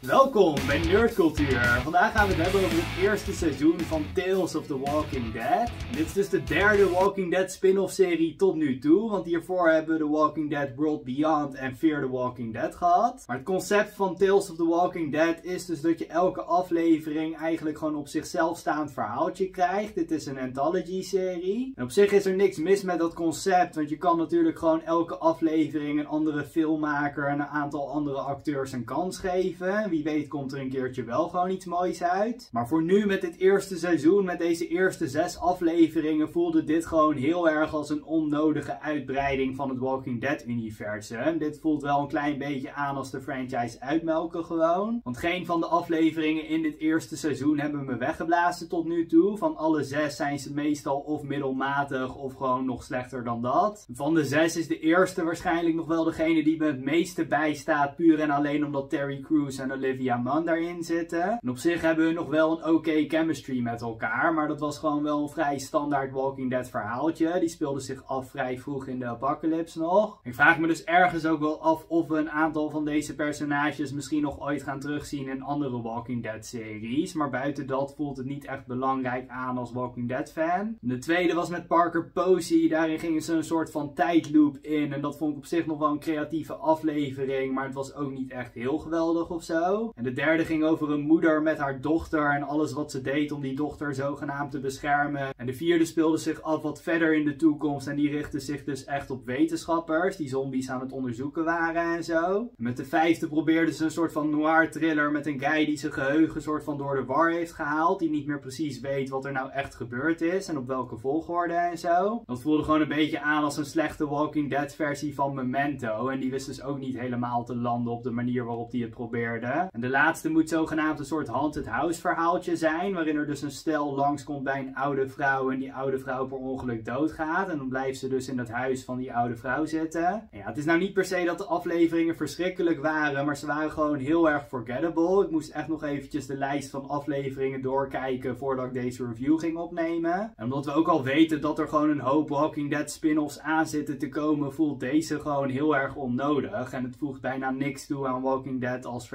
Welkom bij Nerdcultuur. Vandaag gaan we het hebben over het eerste seizoen van Tales of the Walking Dead. Dit is dus de derde Walking Dead spin-off serie tot nu toe, want hiervoor hebben we The Walking Dead World Beyond en Fear the Walking Dead gehad. Maar het concept van Tales of the Walking Dead is dus dat je elke aflevering eigenlijk gewoon op zichzelf staand verhaaltje krijgt. Dit is een anthology serie. En op zich is er niks mis met dat concept, want je kan natuurlijk gewoon elke aflevering een andere filmmaker en een aantal andere acteurs een kans geven. Wie weet komt er een keertje wel gewoon iets moois uit. Maar voor nu met dit eerste seizoen, met deze eerste zes afleveringen, voelde dit gewoon heel erg als een onnodige uitbreiding van het Walking Dead universum. Dit voelt wel een klein beetje aan als de franchise uitmelken gewoon. Want geen van de afleveringen in dit eerste seizoen hebben me weggeblazen tot nu toe. Van alle zes zijn ze meestal of middelmatig of gewoon nog slechter dan dat. Van de zes is de eerste waarschijnlijk nog wel degene die me het meeste bijstaat. Puur en alleen omdat Terry Crews en Olivia Munn daarin zitten. En op zich hebben we nog wel een oké chemistry met elkaar. Maar dat was gewoon wel een vrij standaard Walking Dead verhaaltje. Die speelde zich af vrij vroeg in de apocalypse nog. Ik vraag me dus ergens ook wel af of we een aantal van deze personages misschien nog ooit gaan terugzien in andere Walking Dead series. Maar buiten dat voelt het niet echt belangrijk aan als Walking Dead fan. De tweede was met Parker Posey. Daarin gingen ze een soort van tijdloop in. En dat vond ik op zich nog wel een creatieve aflevering. Maar het was ook niet echt heel geweldig of zo. En de derde ging over een moeder met haar dochter. En alles wat ze deed om die dochter zogenaamd te beschermen. En de vierde speelde zich af wat verder in de toekomst. En die richtte zich dus echt op wetenschappers. Die zombies aan het onderzoeken waren en zo. Met de vijfde probeerden ze een soort van noir thriller. Met een guy die zijn geheugen soort van door de war heeft gehaald. Die niet meer precies weet wat er nou echt gebeurd is. En op welke volgorde en zo. Dat voelde gewoon een beetje aan als een slechte Walking Dead versie van Memento. En die wist dus ook niet helemaal te landen op de manier waarop hij het probeerde. En de laatste moet zogenaamd een soort haunted house verhaaltje zijn. Waarin er dus een stel langskomt bij een oude vrouw. En die oude vrouw per ongeluk doodgaat. En dan blijft ze dus in dat huis van die oude vrouw zitten. En ja, het is nou niet per se dat de afleveringen verschrikkelijk waren. Maar ze waren gewoon heel erg forgettable. Ik moest echt nog eventjes de lijst van afleveringen doorkijken voordat ik deze review ging opnemen. En omdat we ook al weten dat er gewoon een hoop Walking Dead spin-offs aan zitten te komen, voelt deze gewoon heel erg onnodig. En het voegt bijna niks toe aan Walking Dead als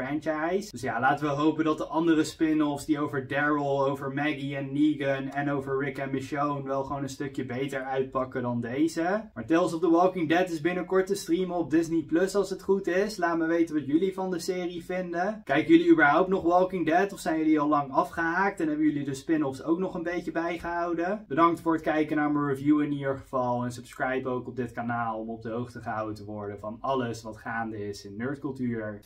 Dus ja, laten we hopen dat de andere spin-offs die over Daryl, over Maggie en Negan en over Rick en Michonne wel gewoon een stukje beter uitpakken dan deze. Maar Tales of the Walking Dead is binnenkort te streamen op Disney Plus als het goed is. Laat me weten wat jullie van de serie vinden. Kijken jullie überhaupt nog Walking Dead of zijn jullie al lang afgehaakt en hebben jullie de spin-offs ook nog een beetje bijgehouden? Bedankt voor het kijken naar mijn review in ieder geval en subscribe ook op dit kanaal om op de hoogte gehouden te worden van alles wat gaande is in nerdcultuur.